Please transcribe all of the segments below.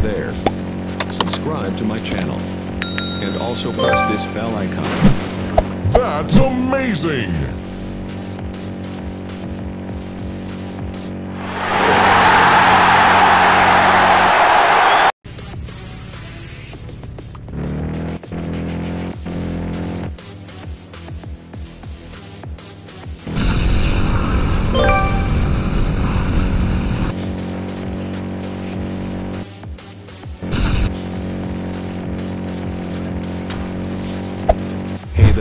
There. Subscribe to my channel. And also press this bell icon. That's amazing!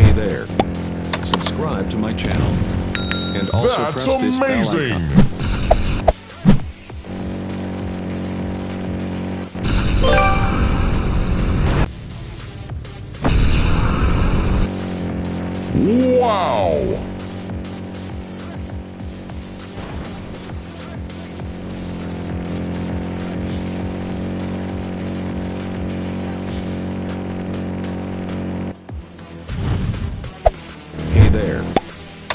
Hey there. Subscribe to my channel. And also That's press this bell amazing! icon. Wow!